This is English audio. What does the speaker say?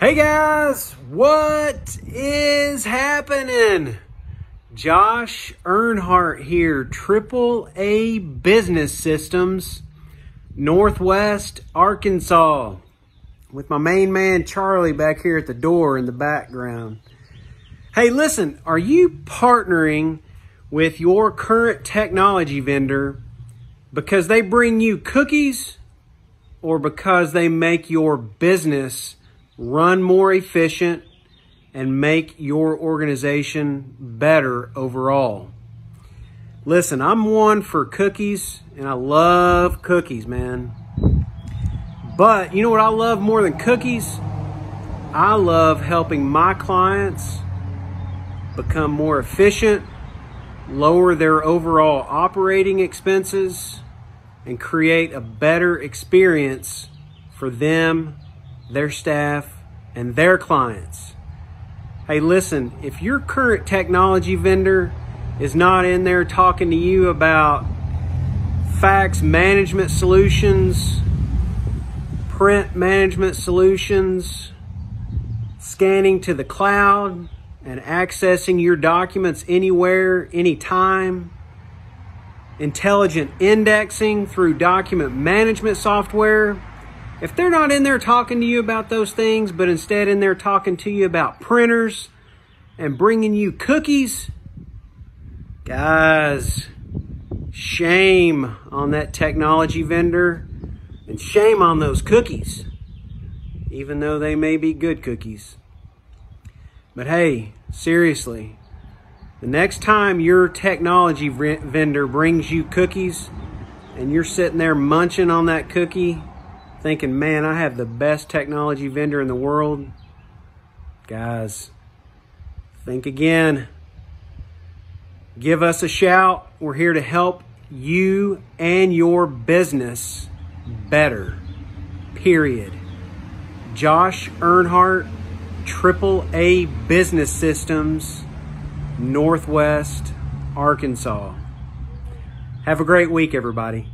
Hey guys, what is happening? Josh Earnhardt here, Triple A Business Systems, Northwest Arkansas, with my main man Charlie back here at the door in the background. Hey, listen, are you partnering with your current technology vendor because they bring you cookies or because they make your business run more efficient and make your organization better overall. Listen, I'm one for cookies and I love cookies, man. But you know what I love more than cookies? I love helping my clients become more efficient, lower their overall operating expenses, and create a better experience for them, their staff, and their clients. Hey, listen, if your current technology vendor is not in there talking to you about fax management solutions, print management solutions, scanning to the cloud, and accessing your documents anywhere, anytime, intelligent indexing through document management software. If they're not in there talking to you about those things, but instead in there talking to you about printers and bringing you cookies, guys, shame on that technology vendor and shame on those cookies, even though they may be good cookies. But hey, seriously, the next time your technology vendor brings you cookies and you're sitting there munching on that cookie, thinking, man, I have the best technology vendor in the world, guys, think again. Give us a shout. We're here to help you and your business better. Period. Josh Earnhardt, Triple A Business Systems, Northwest Arkansas. Have a great week, everybody.